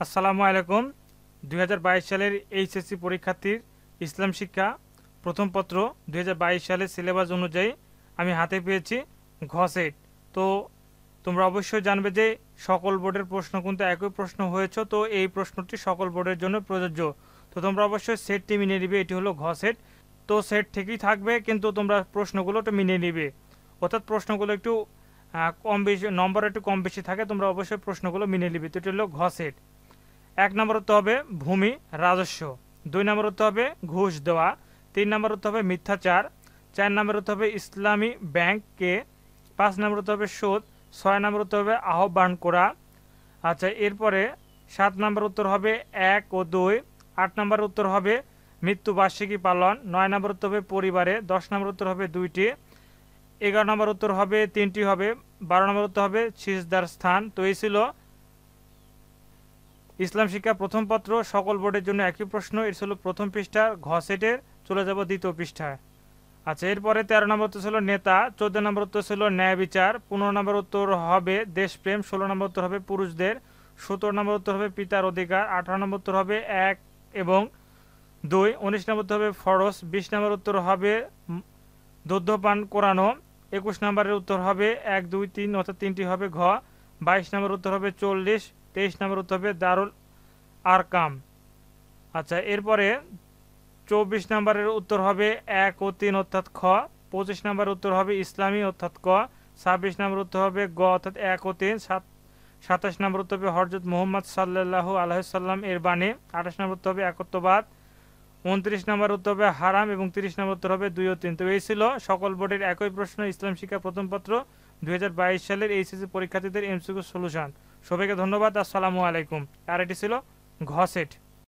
আসসালামু আলাইকুম। দুই হাজার বাইশ সালের এইচএসসি পরীক্ষার্থীর ইসলাম শিক্ষা প্রথম পত্র দুই হাজার বাইশ সালের সিলেবাস অনুযায়ী আমি হাতে পেয়েছি ঘ সেট। তো তোমরা অবশ্যই জানবে যে সকল বোর্ডের প্রশ্ন কিন্তু একই প্রশ্ন হয়েছে, তো এই প্রশ্নটি সকল বোর্ডের জন্য প্রযোজ্য। তো তোমরা অবশ্যই সেটটি মিলিয়ে নিবে, এটি হলো ঘ সেট। তো সেট ঠিকই থাকবে, কিন্তু তোমরা প্রশ্নগুলো একটু মিলিয়ে নিবে। অর্থাৎ প্রশ্নগুলো একটু কম বেশি, নম্বর একটু কম বেশি থাকে, তোমরা অবশ্যই প্রশ্নগুলো মিলিয়ে নিবে। তো এটি হলো ঘ সেট। এক নম্বর হতে হবে ভূমি, রাজস্ব। দুই নম্বর হতে হবে ঘুষ দেওয়া। তিন নম্বর হতে হবে মিথ্যাচার। চার নম্বর হতে হবে ইসলামী ব্যাংককে পাঁচ নম্বর হতে হবে সুদ। ছয় নম্বর হতে হবে আহ্বান করা। আচ্ছা এরপরে সাত নম্বর উত্তর হবে এক ও দুই। আট নম্বর উত্তর হবে মৃত্যু বার্ষিকী পালন। নয় নম্বর উত্তর হবে পরিবারে। দশ নম্বর উত্তর হবে দুইটি। এগারো নম্বর উত্তর হবে তিনটি হবে। বারো নম্বর উত্তর হবে সিজদার স্থান। তো এই ছিল ইসলাম শিক্ষা প্রথম পত্র সকল বোর্ডের জন্য একই প্রশ্ন এর ছিল প্রথম পৃষ্ঠার ঘ সেটের চলে যাব দ্বিতীয় পৃষ্ঠায়। আচ্ছা এরপরে তেরো নম্বর উত্তর ছিল নেতা চোদ্দ নম্বর উত্তর ছিল ন্যায় বিচার পনেরো নম্বর উত্তর হবে দেশপ্রেম ষোলো নম্বর উত্তর হবে পুরুষদের সতেরো নম্বর উত্তর হবে পিতার অধিকার আঠারো নম্বর উত্তর হবে এক এবং দুই উনিশ নম্বর উত্তর হবে ফরস বিশ নম্বর উত্তর হবে উম, কোরানো একুশ নম্বরের উত্তর হবে এক দুই তিন অর্থাৎ তিনটি হবে ঘ বাইশ নম্বর উত্তর হবে চল্লিশ তেইশ নম্বর উত্তর হবে দারুল আরকাম। আচ্ছা এরপরে চব্বিশ নম্বরের উত্তর হবে এক ও তিন অর্থাৎ খ, পঁচিশ নম্বর উত্তর হবে ইসলামী অর্থাৎ ক, ছাব্বিশ নম্বর উত্তর হবে গ অর্থাৎ এক ও তিন, সাত, সাতাশ নম্বর উত্তর হবে হরজত মোহাম্মদ সাল্লাহ আলহাম এর বাণী, আঠাশ নম্বর উত্তর হবে একত্ববাদ, উনত্রিশ নম্বর উত্তর হবে হারাম এবং তিরিশ নম্বর উত্তর হবে দুই ও তিন। তো এই ছিল সকল বোর্ডের একই প্রশ্ন, ইসলাম শিক্ষা প্রথম পত্র দুই সালের এইচএসসি পরীক্ষার্থীদের এমসিকিউ সলিউশন সবাইকে ধন্যবাদ আসসালামু আলাইকুম। আর এটি ছিল ঘ সেট।